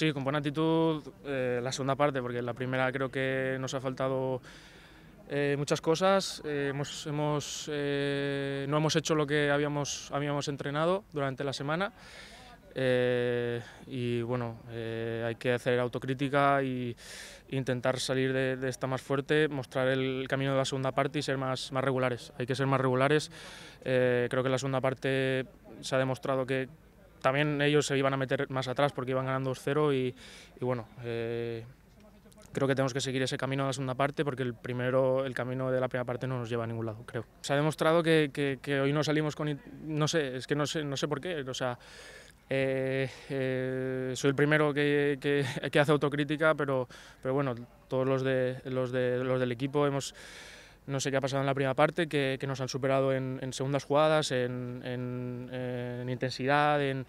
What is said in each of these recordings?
Sí, con buena actitud eh, la segunda parte, porque la primera creo que nos ha faltado eh, muchas cosas. Eh, hemos, hemos, no hemos hecho lo que habíamos, habíamos entrenado durante la semana. y bueno, hay que hacer autocrítica e intentar salir de, de, esta más fuerte, mostrar el camino de la segunda parte y ser más, más regulares. Hay que ser más regulares. creo que la segunda parte se ha demostrado que, también ellos se iban a meter más atrás porque iban ganando 2-0 y, bueno, eh, creo que tenemos que seguir ese camino de la segunda parte porque el primero, el camino de la primera parte no nos lleva a ningún lado, creo. Se ha demostrado que, que, hoy no salimos con, no sé, es que no sé, no sé por qué, o sea, eh, eh, soy el primero que, que, que, hace autocrítica, pero, pero bueno, todos los, de, los, de, los del equipo hemos no sé qué ha pasado en la primera parte, que, que nos han superado en, en segundas jugadas, en, en, intensidad, en,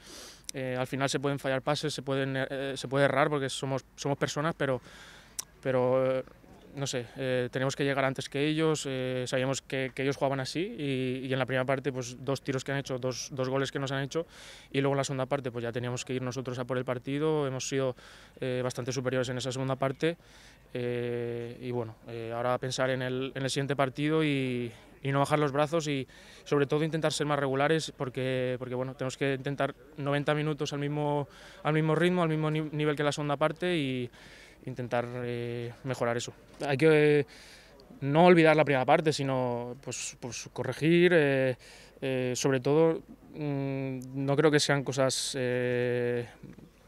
eh, al final se pueden fallar pases, se, pueden, eh, se puede errar porque somos, somos personas, pero, pero eh, no sé, eh, tenemos que llegar antes que ellos, eh, sabíamos que, ellos jugaban así y, en la primera parte pues dos tiros que han hecho, dos, dos, goles que nos han hecho y luego en la segunda parte pues ya teníamos que ir nosotros a por el partido, hemos sido eh, bastante superiores en esa segunda parte eh, y bueno, eh, ahora pensar en el, en el siguiente partido y, no bajar los brazos y sobre todo intentar ser más regulares porque, porque bueno, tenemos que intentar 90 minutos al mismo, al mismo ritmo, al mismo nivel que la segunda parte intentar eh, mejorar eso. Hay que no olvidar la primera parte, sino pues, pues corregir, eh, eh, sobre todo mmm, no creo que sean cosas eh,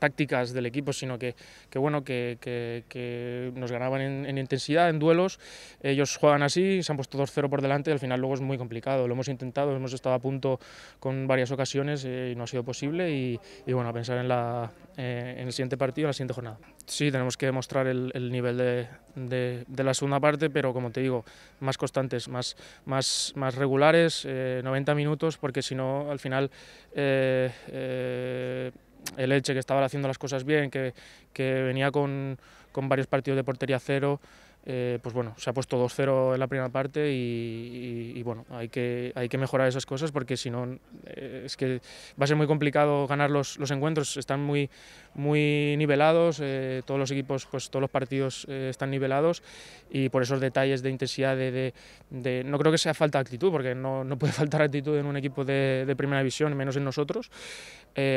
tácticas del equipo, sino que, que bueno, que, que, que, nos ganaban en, en, intensidad, en duelos. Ellos juegan así, se han puesto 2-0 por delante y al final luego es muy complicado. Lo hemos intentado, hemos estado a punto con varias ocasiones eh, y no ha sido posible. Y, y bueno, a pensar en, la, eh, en el siguiente partido, en la siguiente jornada. Sí, tenemos que demostrar el, el nivel de, de, de, la segunda parte, pero como te digo, más constantes, más, más, más regulares, eh, 90 minutos, porque si no, al final eh, eh, el Elche que estaba haciendo las cosas bien, que, que venía con, con, varios partidos de portería cero, eh, pues bueno, se ha puesto 2-0 en la primera parte y, bueno, hay que, hay que mejorar esas cosas porque si no eh, es que va a ser muy complicado ganar los, los encuentros, están muy, muy nivelados, eh, todos los equipos, pues todos los partidos están nivelados y por esos detalles de intensidad, de, de, no creo que sea falta actitud, porque no, no puede faltar actitud en un equipo de, de primera división, menos en nosotros,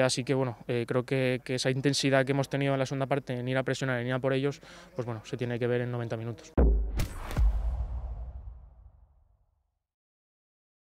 así que bueno, creo que, que esa intensidad que hemos tenido en la segunda parte en ir a presionar, en ir a por ellos, pues bueno, se tiene que ver en 90 minutos. dentro.